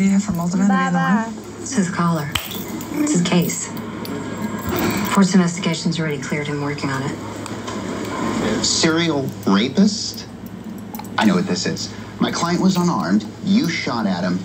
idea for multivitamin Bye -bye. This is caller. This is case. Force investigation's already cleared him working on it. Serial rapist? I know what this is. My client was unarmed. You shot at him.